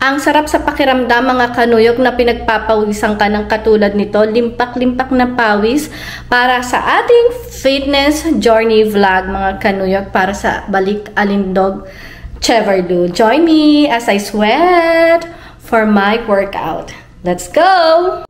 Ang sarap sa pakiramdam mga kanuyok na pinagpapawisan ka ng katulad nito, limpak-limpak na pawis para sa ating fitness journey vlog mga kanuyok para sa balik alindog Cheverdu. Join me as I sweat for my workout. Let's go!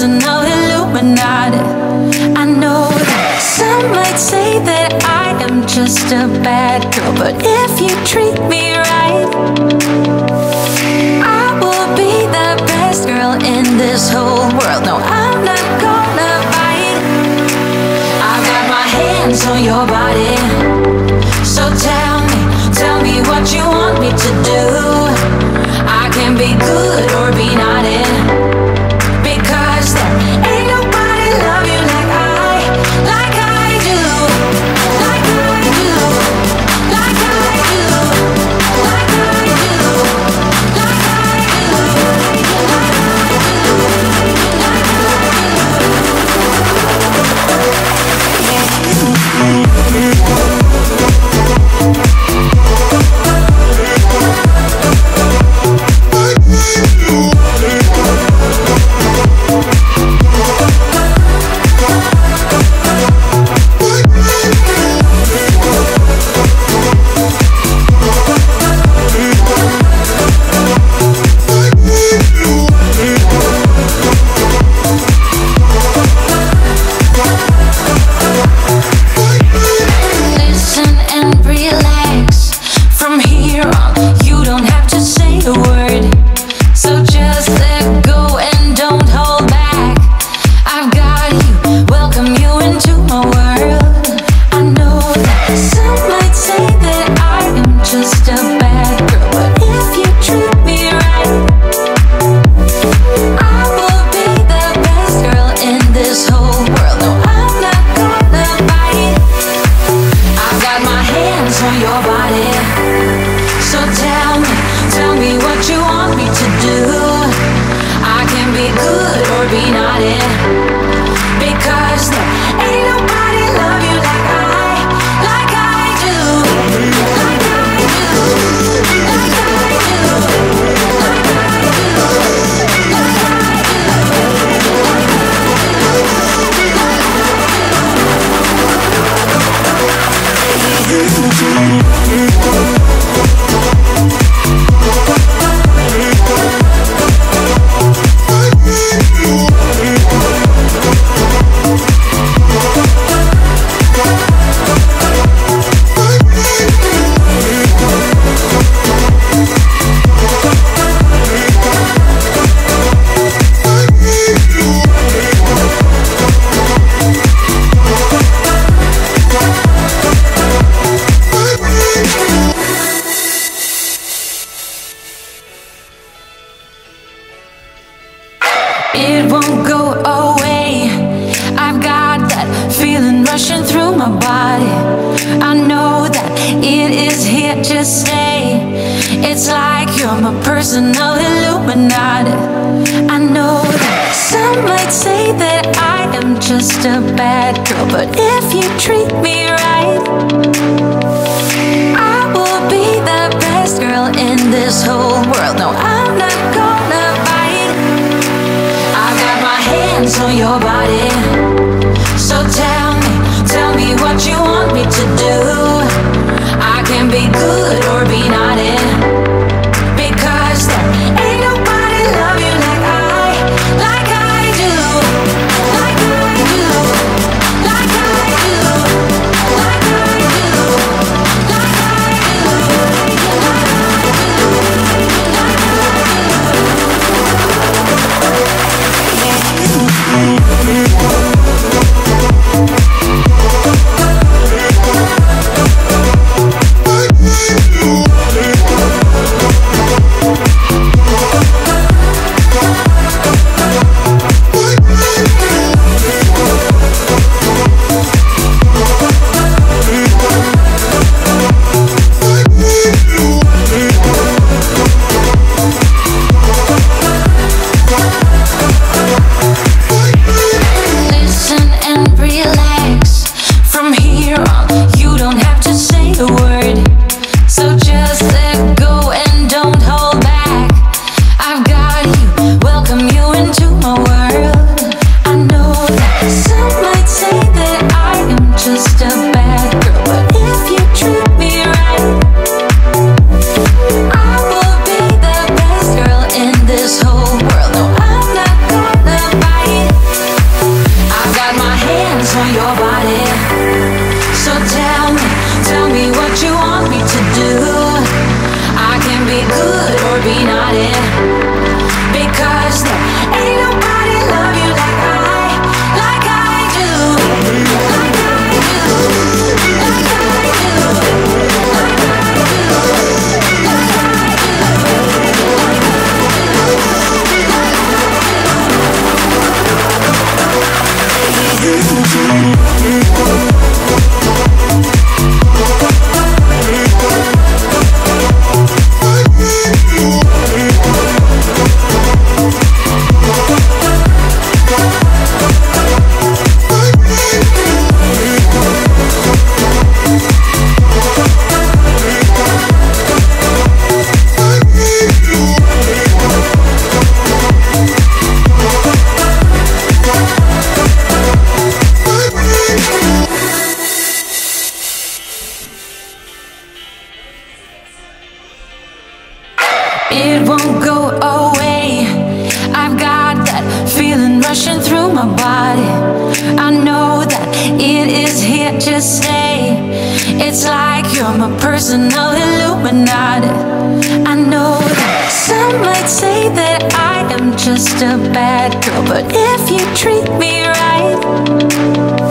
My personal Illuminati. I know that some might say that I am just a bad girl, but if you treat me right, I will be the best girl in this whole world. No, I'm not gonna bite. I've got my hands on your body. So tell me, tell me what you want me to do. I can be good Illuminati. I know that some might say that I am just a bad girl, but if you treat me right, I will be the best girl in this whole world. No, I'm not gonna bite. I've got my hands on your body. be good or be not. it won't go away. I've got that feeling rushing through my body. I know that it is here to stay. It's like you're my personal illuminati. I know that some might say that I am just a bad girl But if you treat me right